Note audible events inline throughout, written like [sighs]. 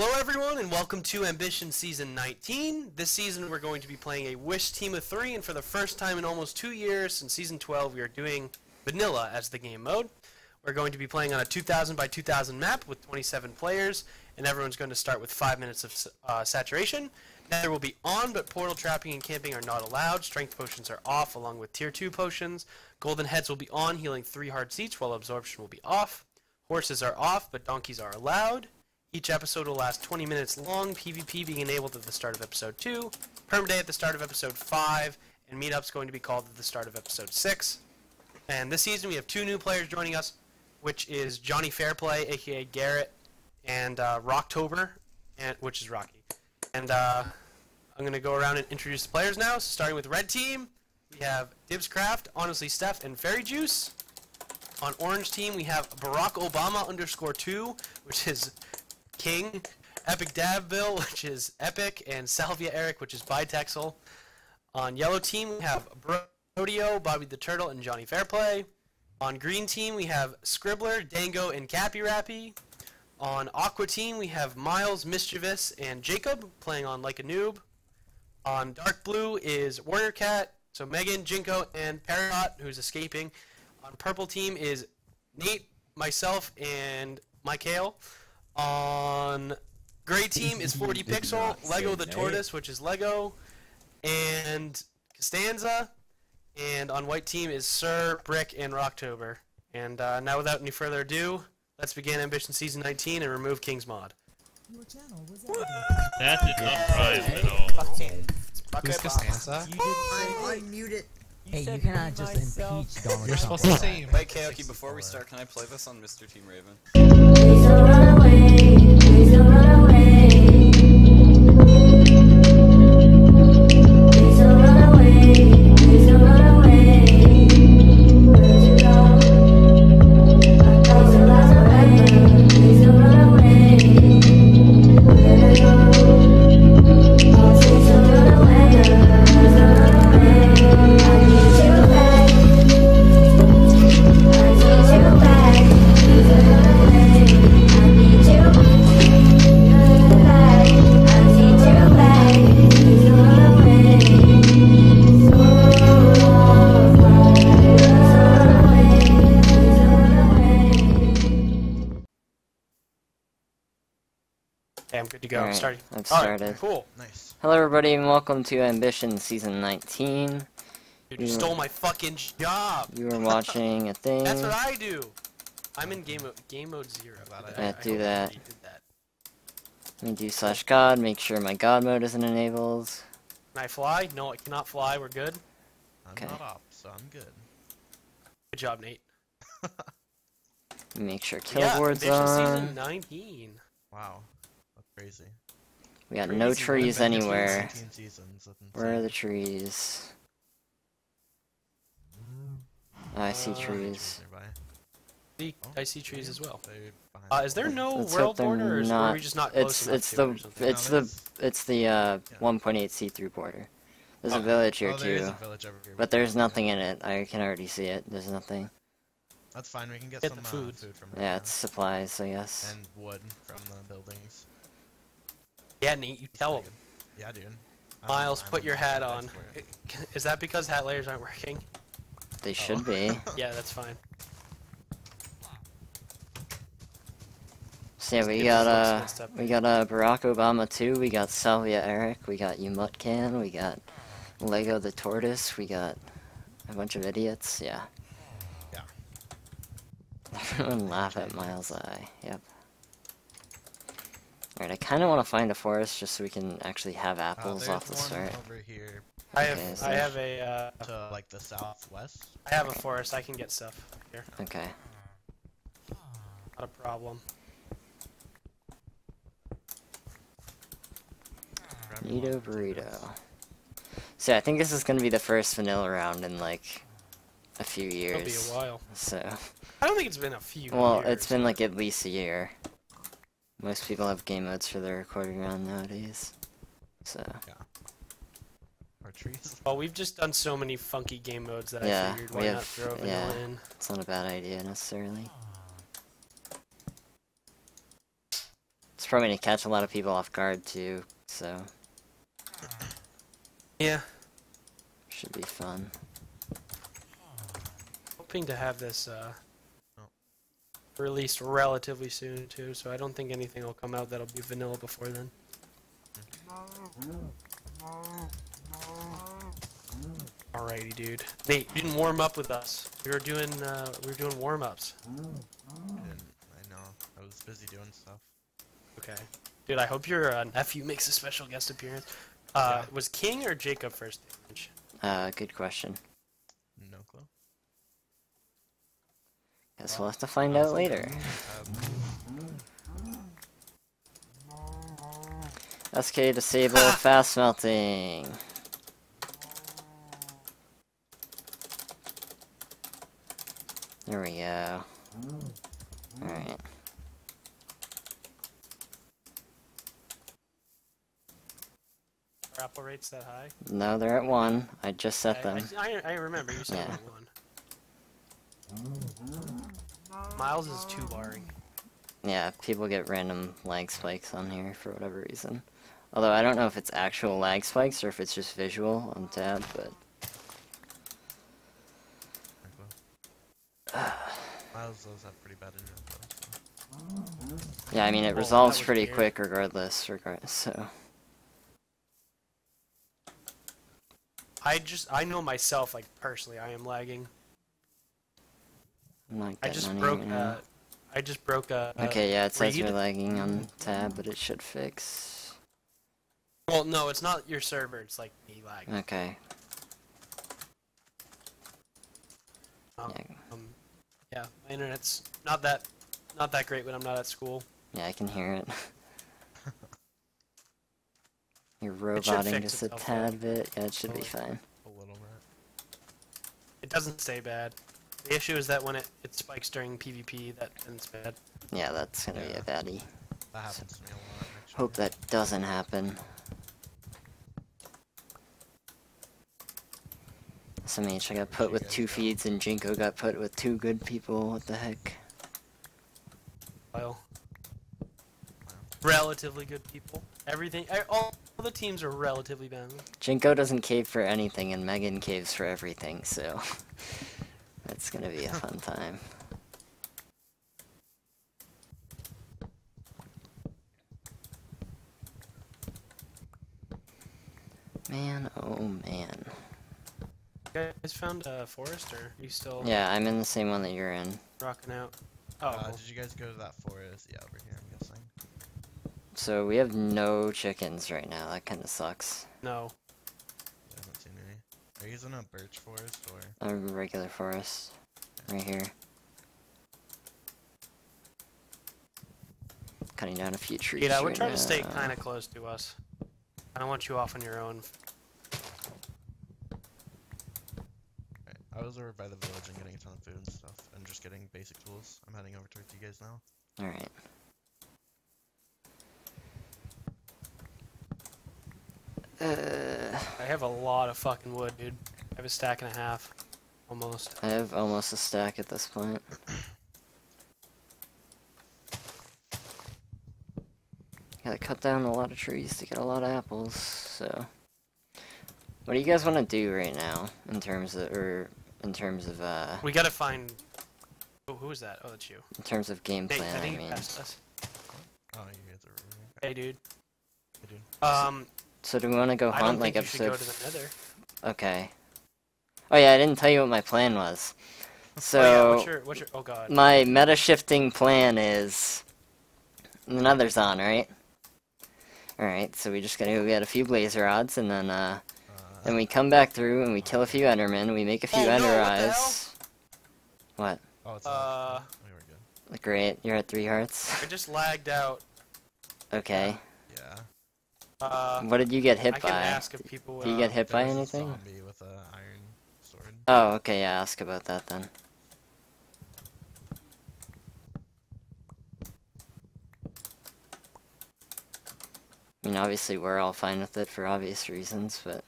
Hello, everyone, and welcome to Ambition Season 19. This season, we're going to be playing a Wish team of three, and for the first time in almost two years, since Season 12, we are doing Vanilla as the game mode. We're going to be playing on a 2000 by 2000 map with 27 players, and everyone's going to start with 5 minutes of uh, saturation. Nether will be on, but portal trapping and camping are not allowed. Strength potions are off, along with Tier 2 potions. Golden heads will be on, healing 3 hard seats, while absorption will be off. Horses are off, but donkeys are allowed. Each episode will last 20 minutes long, PvP being enabled at the start of episode 2, permaday at the start of episode 5, and meetups going to be called at the start of episode 6. And this season we have two new players joining us, which is Johnny Fairplay, aka Garrett, and uh, Rocktober, and, which is Rocky. And uh, I'm going to go around and introduce the players now, so starting with Red Team, we have Dibscraft, Honestly Steph, and Fairy Juice. On Orange Team, we have Barack Obama underscore 2, which is King, Epic Dabville, which is Epic, and Salvia Eric, which is Bitexel. On Yellow Team, we have Brodeo, Bobby the Turtle, and Johnny Fairplay. On Green Team, we have Scribbler, Dango, and Cappy Rappy. On Aqua Team, we have Miles, Mischievous, and Jacob, playing on Like a Noob. On Dark Blue is Warrior Cat, so Megan, Jinko, and Parrot, who's escaping. On Purple Team is Nate, myself, and Michael. On gray [laughs] team is 40 Pixel, Lego the Tortoise, which is Lego, and Costanza. And on white team is Sir, Brick, and Rocktober. And uh, now, without any further ado, let's begin Ambition Season 19 and remove King's Mod. Your channel was That did not rhyme at all. Who's Costanza? You didn't unmute it. Hey, you cannot just impeach Donald You're supposed to say. Wait, Kaoki, before we start, can I play this on Mr. Team Raven? Let's All start right, it. Cool. Nice. Hello, everybody, and welcome to Ambition Season 19. Dude, you Yeah. stole my fucking job. You were [laughs] watching a thing. That's what I do. I'm in game mode, game mode zero. Glad I I- did. I do that. that. Let me do slash god, make sure my god mode isn't enabled. Can I fly? No, I cannot fly. We're good. I'm Okay. not up, so I'm good. Good job, Nate. Make sure kill yeah, board's Ambition on. Season 19. Wow. That's crazy. We got no trees I've been to anywhere. seasons, Where are the trees? Oh, I see Uh, trees. Nearby. See, Oh, I see trees as well. Uh, is there no Let's world hope they're border, or is, or are we just not close It's enough it's to the it or something? it's the it's the uh Yeah. 1.8 see-through border. There's a Oh. village here oh, there is too, a village over here. but there's nothing in it. I can already see it. There's nothing. That's fine. We can get, Get some the uh, food. food from Yeah, it's supplies, I guess. and wood from the buildings. Yeah, Nate, you tell him. Yeah, dude. I'm- Miles, I'm put your hat on. [laughs] Is that because hat layers aren't working? They Oh. should be. [laughs] Yeah, that's fine. So yeah, we got this looks uh, we got uh, Barack Obama too. We got Salvia Eric. We got Umutcan. We got Lego the Tortoise. We got a bunch of idiots. Yeah. Yeah. [laughs] Everyone laugh at Miles' eye. Yep. Alright, I kind of want to find a forest just so we can actually have Uh, apples there's off the start. over here I have so- I have a uh, to like the southwest. I have a forest. I can get stuff here. Okay. Not a problem. Grab me one Burrito of the burrito. So I think this is gonna be the first vanilla round in like a few years. It'll be a while. So I don't think it's been a few. Well, years. it's been like at least a year. Most people have game modes for their recording round nowadays. So, Or trees. Well, we've just done so many funky game modes that Yeah, I figured we why not have- throw vanilla yeah. in. it's not a bad idea necessarily. It's probably gonna catch a lot of people off guard too, so Yeah. should be fun. Hoping to have this uh. Released relatively soon too, so I don't think anything will come out that'll be vanilla before then. Alrighty, dude. Nate, you didn't warm up with us. We were doing uh, we were doing warm ups. I. I know. I was busy doing stuff. Okay. Dude, I hope your uh, nephew makes a special guest appearance. Uh, Yeah. Was King or Jacob first? Uh, good question. No clue. Guess we'll have to find out later. SK disable fast melting. There we go. Alright. Grapple rates that high? No, they're at one. I just set I, them. I, I remember you said Yeah. one. Miles is too barring. Yeah, people get random lag spikes on here for whatever reason. Although I don't know if it's actual lag spikes or if it's just visual on tab, but. [sighs] Miles does have pretty bad internet though. So. yeah, I mean it Oh, resolves was pretty weird. quick regardless. Regard so I just I know myself like personally I am lagging. I'm not I just any broke right uh I just broke a a Okay, yeah, it says read. you're lagging on tab, but it should fix. Well, no, it's not your server. It's like me lagging. Okay. Um, Yeah, um, yeah, my internet's not that not that great when I'm not at school. yeah, I can hear it. [laughs] You're roboting fix just a itself, tad bit. Yeah, it should be fine. A little bit. It doesn't stay bad. The issue is that when it, it spikes during PvP, that ends bad. Yeah, that's gonna be a baddie. That happens to me a lot actually. Hope that doesn't happen. SMH, I got put with two feeds and Jinko got put with two good people. What the heck? Well, relatively good people. Everything, all, all the teams are relatively balanced. Jinko doesn't cave for anything and Megan caves for everything, so [laughs] that's gonna be a fun time. Man, oh man. You guys found a forest, or are you still Yeah, I'm in the same one that you're in. rocking out? Oh, Uh, did you guys go to that forest? Yeah, over here, I'm guessing. So we have no chickens right now. That kind of sucks. no. I haven't seen any. Are you using a birch forest or? A regular forest, right here. Cutting down a few trees. Yeah, we're right trying to stay kind of close to us. I don't want you off on your own. I was over by the village and getting a ton of food and stuff, and just getting basic tools. I'm heading over towards you guys now. All right. Uh, I have a lot of fucking wood, dude. I have a stack and a half, almost. I have almost a stack at this point. Gotta cut down a lot of trees to get a lot of apples, so. What do you guys want to do right now in terms of, or in terms of, uh, We gotta find. Oh, who is that? Oh, that's you. in terms of game plan? I I think you mean, passed us. Oh, you guys are. Hey, dude. Hey, dude. Um, so do we want to go I don't hunt think like you go episode? to the Nether. Okay. Oh yeah, I didn't tell you what my plan was. So oh, yeah, what's your, what's your? Oh god. my meta shifting plan is the nether's on, right? Alright, so we just gotta go get a few blaze rods and then uh Uh, then we come back through and we kill a few endermen, we make a few Oh, ender what the hell? eyes. What? oh, it's uh, uh, we were good. Great, you're at three hearts. I just lagged out. Okay. Yeah. Uh, What did you get hit I by? ask if people. Did you uh, get hit by anything? with a iron sword. Oh, okay, yeah, ask about that then. I mean, obviously we're all fine with it for obvious reasons, but...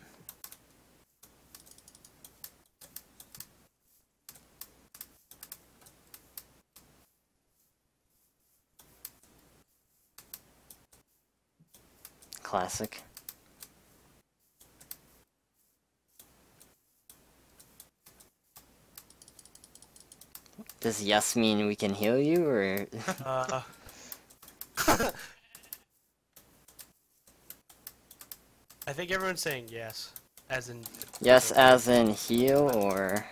classic. Does yes mean we can heal you, or Uh, [laughs] I think everyone's saying yes, as in. yes as in heal, or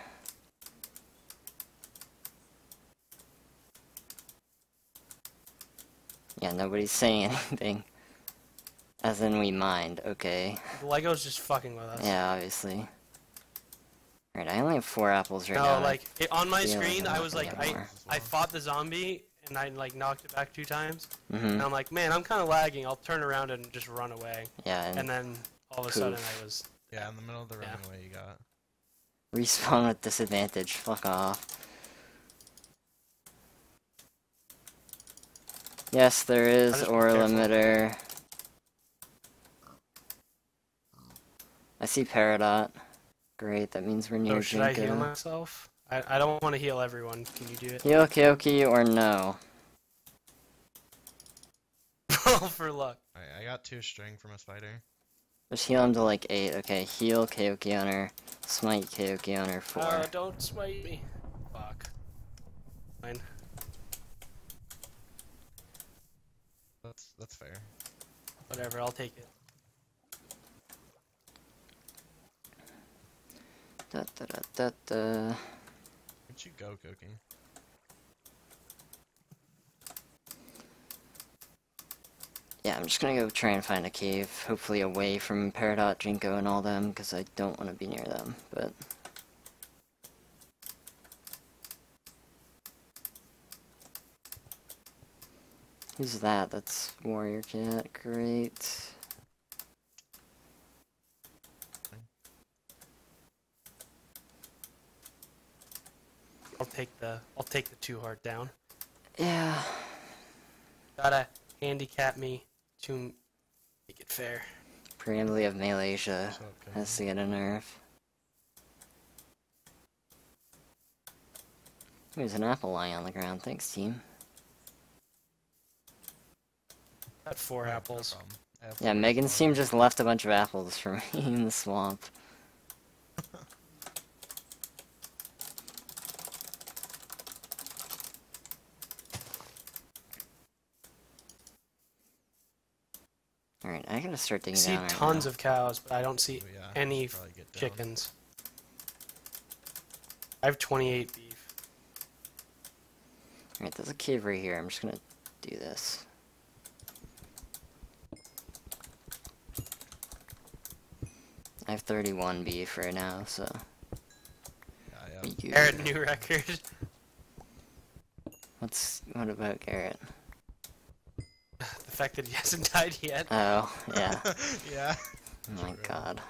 yeah, nobody's saying [laughs] anything. As in we mind, okay. Lego's just fucking with us. Yeah, obviously. Alright, I only have four apples right no, now. like it, on my feel like screen, I'm I not was like, I more. I fought the zombie and I like knocked it back two times, hmm and I'm like, man, I'm kind of lagging. I'll turn around and just run away, Yeah, and, and then all of a sudden I was. Yeah, in the middle of the Yeah. running away you got. respawn with disadvantage. Fuck off. Yes, there is just be ore careful. limiter. I see Peridot. Great, that means we're near Oh, should I heal Jinko. myself? I, I don't want to heal everyone. Can you do it? Heal Kyoki or no? [laughs] Roll for luck. Alright, I got two string from a spider. Just heal him to like 8. Okay, heal Kyoki on her. Smite Kyoki on her 4. Uh, don't smite me. Fuck. Fine. That's that's fair. Whatever. I'll take it. Da, da, da, da, da. Where'd you go, Koki? Yeah, I'm just gonna go try and find a cave, hopefully away from Peridot, Jinko, and all them, because I don't want to be near them, but... Who's that? That's Warrior Cat, great. Take the I'll take the two heart down. Yeah, Gotta handicap me to make it fair. preambly of Malaysia What's up, Koki? has to get a nerf. There's an apple lying on the ground, thanks team. Got four Yeah, no apples. problem. Yeah, four Megan's team just left a bunch of apples for [laughs] me in the swamp. Alright, I gotta start I digging see down right tons now. of cows, but I don't see Oh, yeah, any should probably get down. chickens. I have 28 beef. Alright, there's a cave right here. I'm just gonna do this. I have 31 beef right now, so. Yeah, I have- good. Garrett, new record. [laughs] What's what about Garrett? The fact that he hasn't died yet. Oh, yeah. [laughs] yeah. Oh my True. god.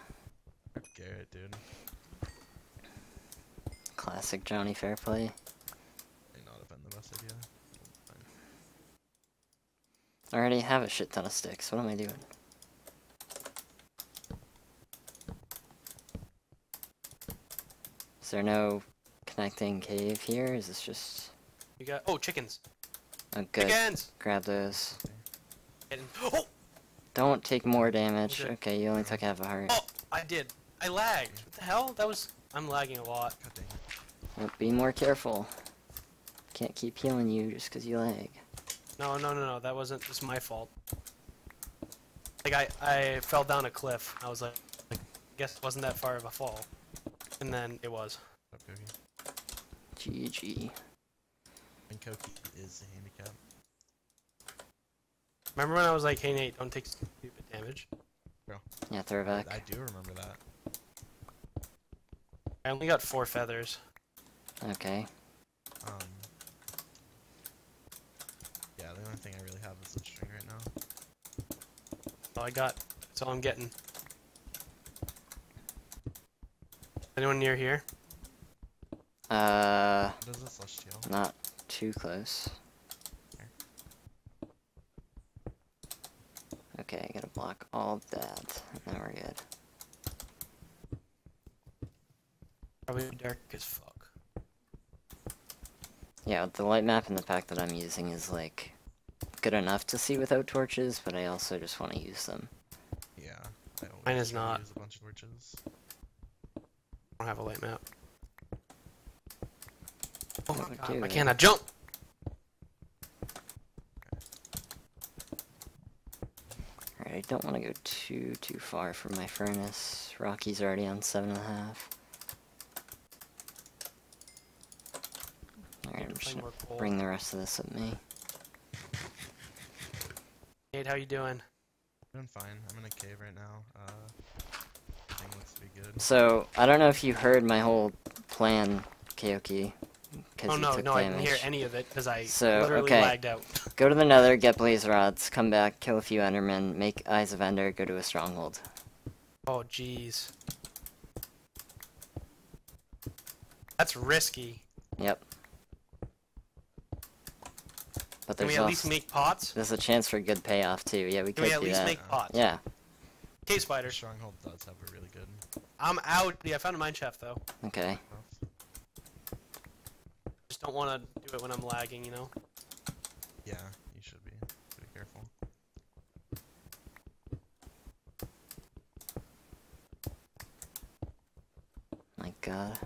Garrett, dude. Classic Johnny Fairplay. May not have been the best idea. I already have a shit ton of sticks. What am I doing? Is there no connecting cave here? Is this just You got oh chickens. a good? Chickens. Grab those. Getting- Oh, Don't take more damage. Okay. Okay, you only took half a heart. oh, I did. I lagged. What the hell? That was. I'm lagging a lot. God dang it. Well, be more careful. Can't keep healing you just because you lag. No, no, no, no. That wasn't just my fault. Like I, I fell down a cliff. I was like, like, guess it wasn't that far of a fall, and then it was. What's up, GG. And Koki is a handicap. Remember when I was like, "Hey Nate, don't take stupid damage." Yeah, throw I, back. I do remember that. I only got four feathers. Okay. Um. Yeah, the only thing I really have is the string right now. So I got. That's all I'm getting. Anyone near here? Uh, What is this celestial? not too close. Okay, I gotta block all of that. and Now we're good. Probably dark as fuck. Yeah, the light map and the pack that I'm using is like good enough to see without torches, but I also just want to use them. Yeah. I always Mine is not. Use a bunch of torches. I don't have a light map. Oh my would god, do I it. cannot jump! I don't want to go too, too far from my furnace. Rocky's already on seven and a half. Alright, I'm just gonna bring the rest of this with me. Nate, how you doing? Doing fine. I'm in a cave right now. Uh, thing looks to be good. So, I don't know if you heard my whole plan, Keoki. Because Oh you no, took no, I didn't hear any of it because I So, literally okay. lagged out. Go to the nether, get blaze rods, come back, kill a few endermen, make eyes of ender, go to a stronghold. Oh jeez. That's risky. Yep. But Can there's we at also, least make pots? there's a chance for good payoff too. Yeah, we Can could we at do least that. make pots? Yeah. Cave The spiders. stronghold does have a really good I'm out. Yeah, I found a mine shaft though. Okay. Oh. Buff. Just don't want to do it when I'm lagging, you know. Yeah, you should be pretty careful. My God.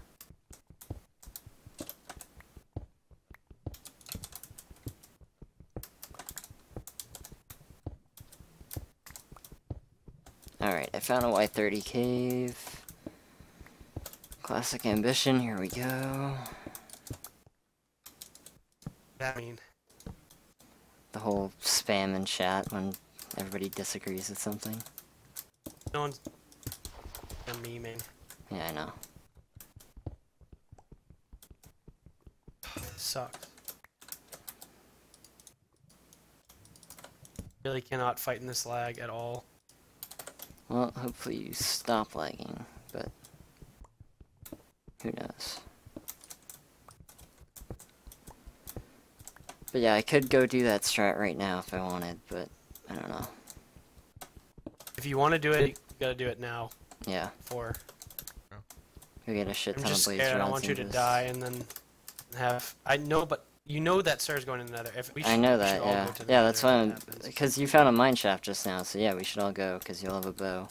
Uh, Alright, I found a Y30 cave. Classic ambition, here we go. I mean, The whole spam and chat when everybody disagrees with something. no one's. I'm memeing. Yeah, I know. This [sighs] Sucks. Really cannot fight in this lag at all. Well, hopefully you stop lagging, but who knows. But yeah, I could go do that strat right now if I wanted, but I don't know. If you want to do it, you gotta do it now. Yeah, For go get a shit I'm ton just of blaze scared. I don't want you to just- die and then have. I know, but you know that Star's going to the nether. If we I should- know we should that, all yeah. go to the Yeah, that's when why I'm. Because you found a mine shaft just now, so yeah, we should all go, because you'll have a bow.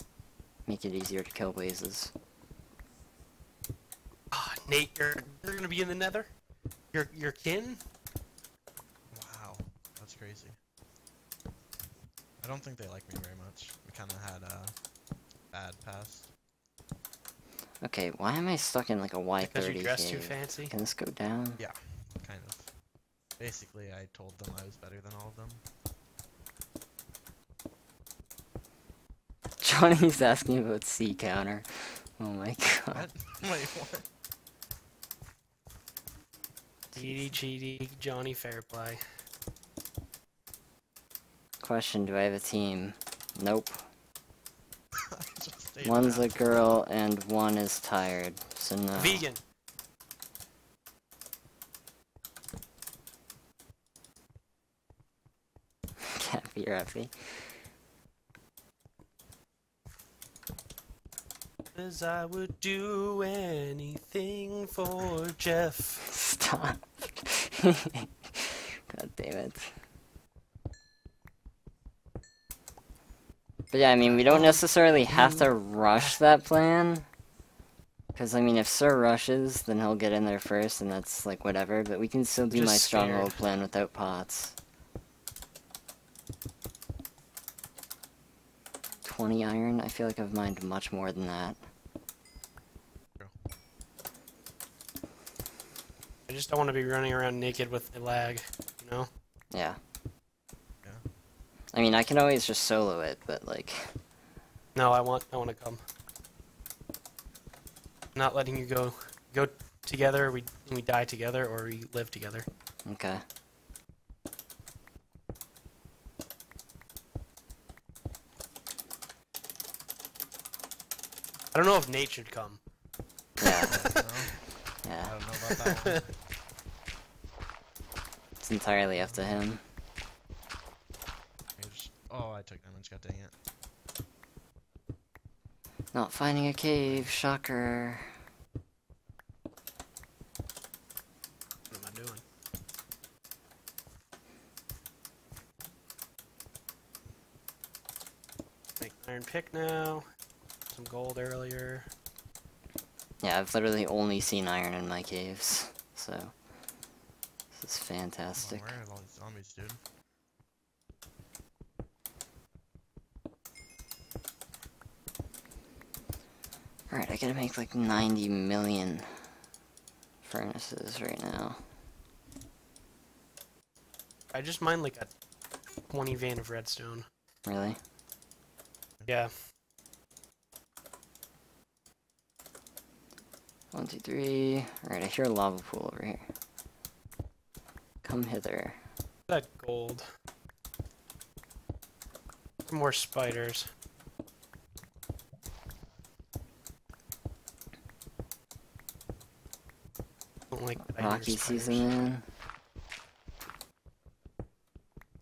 Make it easier to kill blazes. Ah, Nate, you're, you're gonna be in the nether. Your your kin. Wow, that's crazy. I don't think they like me very much. We kind of had a bad past. Okay, why am I stuck in like a Because you Y30 dress too fancy. Can this go down? Yeah, kind of. Basically, I told them I was better than all of them. [laughs] Johnny's asking about C counter. Oh my [laughs] god. What? [laughs] Wait, what? GD GD Johnny Fairplay. Question, do I have a team? Nope. I just stayed One's a girl and one is tired, so no. Vegan. [laughs] Can't be happy. Cause I would do anything for Jeff. [laughs] Stop. [laughs] God damn it. But yeah, I mean, we don't necessarily have to rush that plan. Because, I mean, if Sir rushes, then he'll get in there first, and that's, like, whatever. But we can still do my stronghold plan without pots. 20 iron? I feel like I've mined much more than that. I just don't want to be running around naked with the lag, you know? Yeah. I mean, I can always just solo it, but, like... No, I want I want to come. Not letting you go go together. We we die together, or we live together. Okay. I don't know if Nate should come. Yeah. [laughs] No, Yeah. I don't know about that one. [laughs] It's entirely up to him. I just- Oh, I took damage. God dang it. Not finding a cave, shocker. What am I doing? Make iron pick now. Some gold earlier. Yeah, I've literally only seen iron in my caves, so this is Come on, fantastic. where are all these zombies, dude? Alright, I gotta make like 90 million furnaces right now. I just mined like a 20 vein of redstone. Really? Yeah. One, two, three. Alright, I hear a lava pool over here. Come hither. That gold. More spiders. Don't like that I hear Rocky spiders. season in.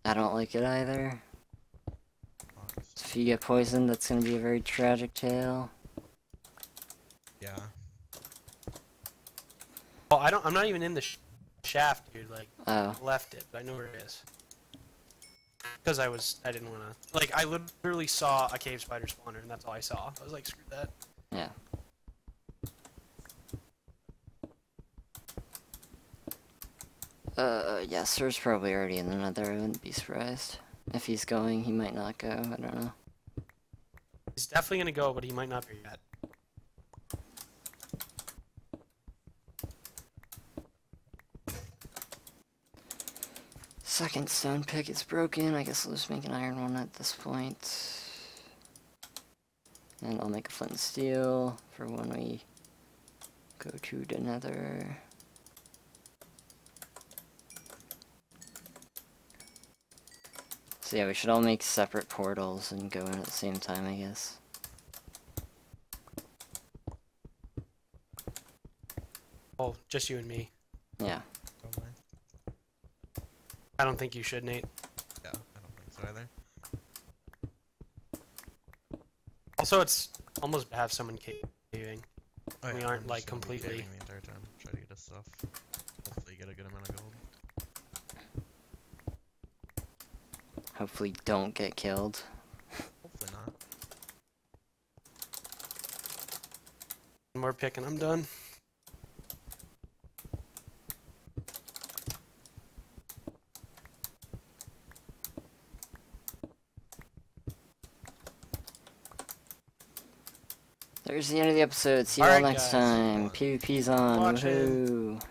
I don't like it either. Box. If you get poisoned, that's gonna be a very tragic tale. Yeah. Oh, I don't. I'm not even in the sh- shaft, dude. Like, Oh, left it, but I know where it is. Because I was, I didn't want to. Like, I literally saw a cave spider spawner, and that's all I saw. I was like, screw that. Yeah. Sir's probably already in the nether, I wouldn't be surprised. If he's going, he might not go, I don't know. He's definitely gonna go, but he might not be yet. Second stone pick is broken, I guess I'll just make an iron one at this point. And I'll make a flint and steel for when we go to the So yeah, we should all make separate portals and go in at the same time, I guess. Oh, just you and me. Yeah. Don't mind. I don't think you should, Nate. Yeah, I don't think so either. Also, it's almost to have someone caving. Oh, We aren't, I'm like, just gonna be completely- the entire time. Try to get his stuff. Hopefully get a good amount of gold. Hopefully don't get killed. Hopefully not. One more pick and I'm done. There's the end of the episode. See you all Alright, next guys. time. PvP's on. Watch it. Woohoo.